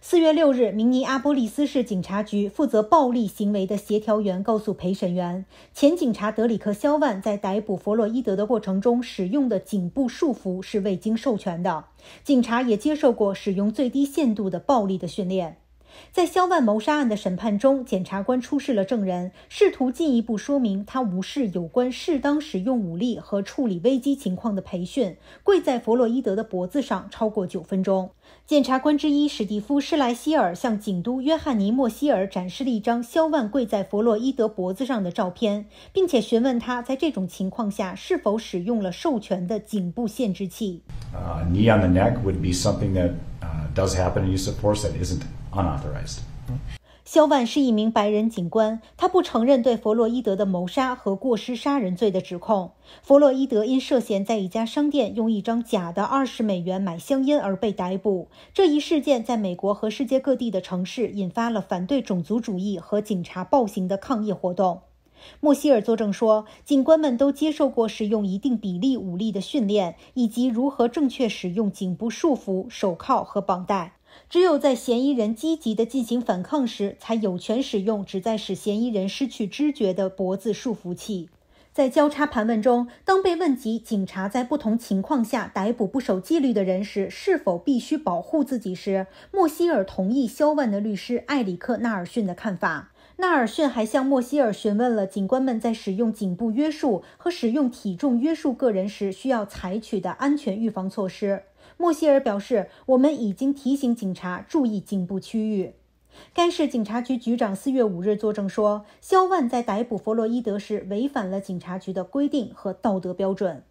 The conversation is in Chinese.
四月六日，明尼阿波利斯市警察局负责暴力行为的协调员告诉陪审员，前警察德里克·肖万在逮捕弗洛伊德的过程中使用的颈部束缚是未经授权的。警察也接受过使用最低限度的暴力的训练。在肖万谋杀案的审判中，检察官出示了证人，试图进一步说明他无视有关适当使用武力和处理危机情况的培训，跪在弗洛伊德的脖子上超过九分钟。检察官之一史蒂夫·施莱希尔向警督约翰尼·莫希尔展示了一张肖万跪在弗洛伊德脖子上的照片，并且询问他在这种情况下是否使用了授权的颈部限制器。Uh, knee on the neck would be something that uh, does happen in use of force that isn't unauthorized. 肖万是一名白人警官，他不承认对弗洛伊德的谋杀和过失杀人罪的指控。弗洛伊德因涉嫌在一家商店用一张假的二十美元买香烟而被逮捕。这一事件在美国和世界各地的城市引发了反对种族主义和警察暴行的抗议活动。莫希尔作证说，警官们都接受过使用一定比例武力的训练，以及如何正确使用颈部束缚、手铐和绑带。只有在嫌疑人积极的进行反抗时，才有权使用旨在使嫌疑人失去知觉的脖子束缚器。在交叉盘问中，当被问及警察在不同情况下逮捕不守纪律的人时是否必须保护自己时，莫希尔同意肖万的律师埃里克·纳尔逊的看法。纳尔逊还向莫希尔询问了警官们在使用颈部约束和使用体重约束个人时需要采取的安全预防措施。莫希尔表示：“我们已经提醒警察注意颈部区域。”该市警察局局长四月五日作证说，肖万在逮捕弗洛伊德时违反了警察局的规定和道德标准。